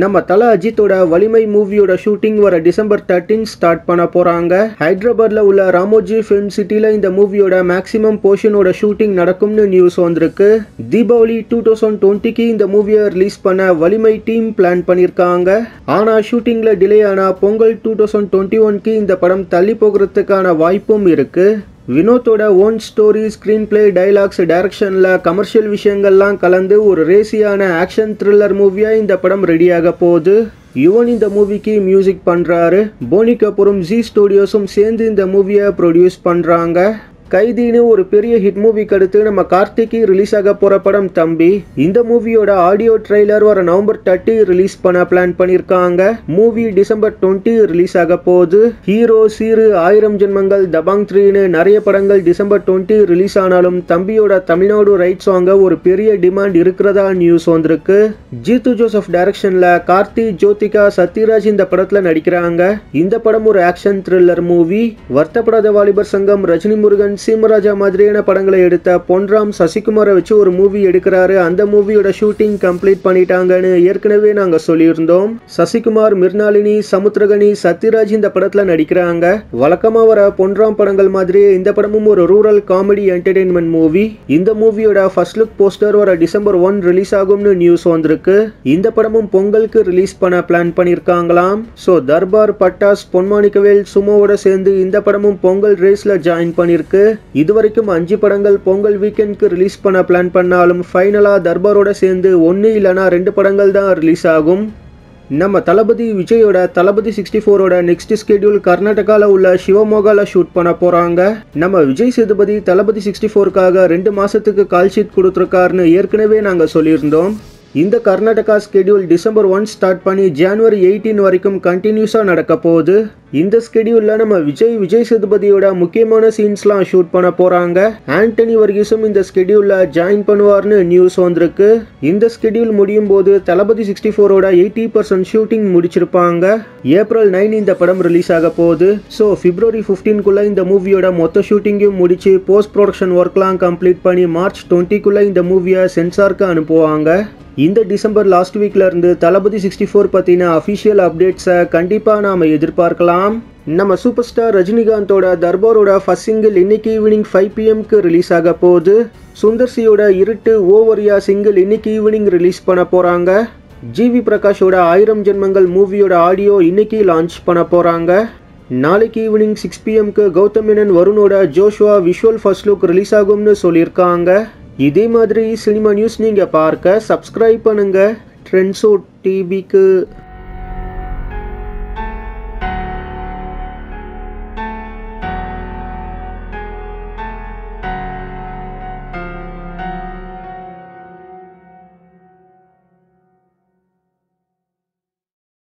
நம்ம தல அஜித்தோட வலிமை மூவியோட ஷூட்டிங் வர டிசம்பர் தேர்ட்டீன் ஸ்டார்ட் பண்ண போறாங்க. ஹைதராபாத்ல உள்ள ராமோஜி ஃபிலிம் சிட்டில இந்த மூவியோட மேக்ஸிமம் போர்ஷனோட ஷூட்டிங் நடக்கும்னு நியூஸ் வந்திருக்கு. தீபாவளி டூ தௌசண்ட் டுவெண்ட்டிக்கு இந்த மூவியை ரிலீஸ் பண்ண வலிமை டீம் பிளான் பண்ணியிருக்காங்க ஆனா ஷூட்டிங்ல டிலே ஆனா பொங்கல் டூ தௌசண்ட் டுவெண்ட்டி ஒன்க்கு இந்த படம் தள்ளி போகிறதுக்கான வாய்ப்பும் இருக்கு. வினோத்தோட own story screen play dialogues டைரக்ஷனில் கமர்ஷியல் விஷயங்கள்லாம் கலந்து ஒரு ரேசியான ஆக்ஷன் த்ரில்லர் மூவியாக இந்த படம் ரெடியாக போகுது. யுவன் இந்த மூவிக்கு மியூசிக் பண்ணுறாரு போனி கபூரும் ஜி ஸ்டுடியோஸும் சேர்ந்து இந்த மூவியை ப்ரொடியூஸ் பண்ணுறாங்க கைதின்னு ஒரு பெரிய ஹிட் மூவிக்கு அடுத்து நம்ம கார்த்திக்கு ரிலீஸ் ஆக போகிற படம் தம்பி. இந்த மூவியோட ஆடியோ ட்ரெய்லர் வர நவம்பர் தேர்ட்டி ரிலீஸ் பண்ண பிளான் பண்ணியிருக்காங்க மூவி டிசம்பர் டுவெண்ட்டி ரிலீஸ் ஆக போகுது. ஹீரோ சீரு ஆயிரம் ஜென்மங்கள் தபாங் த்ரீன்னு நிறைய படங்கள் டிசம்பர் டுவெண்ட்டி ரிலீஸ் ஆனாலும் தம்பியோட தமிழ்நாடு ரைட் சாங்க ஒரு பெரிய டிமாண்ட் இருக்கிறதா நியூஸ் வந்திருக்கு. ஜீத்து ஜோசப் டைரக்ஷனில் கார்த்தி ஜோதிகா சத்யராஜ் இந்த படத்தில் நடிக்கிறாங்க. இந்த படம் ஒரு ஆக்ஷன் த்ரில்லர் மூவி வருத்தப்படாத வாலிபர் சங்கம் ரஜினி முருகன் சீமராஜா மாதிரியான படங்களை எடுத்த பொன்ராம் சசிகுமாரை வச்சு ஒரு மூவி எடுக்கிறாரு. அந்த மூவியோட ஷூட்டிங் கம்ப்ளீட் பண்ணிட்டாங்கன்னு ஏற்கனவே நாங்கள் சொல்லியிருந்தோம். சசிகுமார் மிர்னாலினி சமுத்திரகனி சத்யராஜ் இந்த படத்தில் நடிக்கிறாங்க. வழக்கமாக வர பொன்ராம் படங்கள் மாதிரியே இந்த படமும் ஒரு ரூரல் காமெடி என்டர்டெயின்மெண்ட் மூவி இந்த மூவியோட ஃபர்ஸ்ட் லுக் போஸ்டர் வர டிசம்பர் ஒன் ரிலீஸ் ஆகும்னு நியூஸ் வந்திருக்கு. இந்த படமும் பொங்கலுக்கு ரிலீஸ் பண்ண பிளான் பண்ணியிருக்காங்களாம் ஸோ தர்பார் பட்டாஸ் பொன்மாணிக்கவேல் சுமோவோட சேர்ந்து இந்த படமும் பொங்கல் ரேஸில் ஜாயின் பண்ணியிருக்கு இது வரைக்கும் அஞ்சு படங்கள் பொங்கல் வீக்கெண்ட்க்கு ரிலீஸ் பண்ண பிளான் பண்ணாலும் ஃபைனலாக தர்பாரோட சேர்ந்து ஒன்று இல்லைனா ரெண்டு படங்கள் தான் ரிலீஸ் ஆகும். நம்ம தளபதி விஜயோட தளபதி சிக்ஸ்டி ஃபோரோட நெக்ஸ்ட் ஸ்கெடியூல் கர்நாடகாவில் உள்ள சிவமோகாவில் ஷூட் பண்ண போகிறாங்க நம்ம விஜய் சேதுபதி தளபதி சிக்ஸ்டி ஃபோருக்காக ரெண்டு மாதத்துக்கு கால் ஷீட் கொடுத்துருக்காருன்னு ஏற்கனவே நாங்கள் சொல்லியிருந்தோம். இந்த Karnataka schedule December one start பண்ணி ஜான்வரி எயிட்டீன் வரைக்கும் கண்டினியூஸாக நடக்க போகுது. இந்த ஸ்கெடியூலில் நம்ம விஜய் விஜய் சேதுபதியோட முக்கியமான சீன்ஸ்லாம் ஷூட் பண்ண போகிறாங்க ஆண்டனி வர்கீஸும் இந்த ஸ்கெடியூலில் ஜாயின் பண்ணுவார்னு நியூஸ் வந்திருக்கு. இந்த ஸ்கெடியூல் முடியும் போது தளபதி சிக்ஸ்டி ஃபோரோட எயிட்டி பர்சன்ட் ஷூட்டிங் முடிச்சிருப்பாங்க. ஏப்ரல் நைன் இந்த படம் ரிலீஸ் ஆக போகுது. ஸோ பிப்ரவரி ஃபிஃப்டீன்குள்ளே இந்த மூவியோட மொத்த ஷூட்டிங்கும் முடிச்சு போஸ்ட் ப்ரொடக்ஷன் ஒர்க்லாம் கம்ப்ளீட் பண்ணி மார்ச் டுவெண்ட்டிக்குள்ளே இந்த மூவியை சென்சாருக்கு அனுப்புவாங்க. இந்த டிசம்பர் லாஸ்ட் வீக்லேருந்து தளபதி சிக்ஸ்டி ஃபோர் பற்றின அஃபிஷியல் அப்டேட்ஸை கண்டிப்பாக நாம் எதிர்பார்க்கலாம். நம்ம சூப்பர் ஸ்டார் ரஜினிகாந்தோட தர்பாரோட ஃபர்ஸ்ட் சிங்கிள் இன்னைக்கு ஈவினிங் ஃபைவ் பிஎம்க்கு ரிலீஸ் ஆக போகுது. சுந்தர்சியோட இருட்டு ஓவரியா சிங்கிள் இன்னைக்கு ஈவினிங் ரிலீஸ் பண்ண போகிறாங்க ஜிவி பிரகாஷோட ஆயிரம் ஜென்மங்கள் மூவியோட ஆடியோ இன்னைக்கு லான்ச் பண்ண போகிறாங்க நாளைக்கு ஈவினிங் சிக்ஸ் பிஎம்க்கு Gautham Menon வருணோட Joshua visual first look release ஆகும்னு சொல்லியிருக்காங்க. இதே மாதிரி சினிமா நியூஸ் நீங்கள் பார்க்க சப்ஸ்கிரைப் பண்ணுங்கள் ட்ரெண்ட்ஸோ டிவிக்கு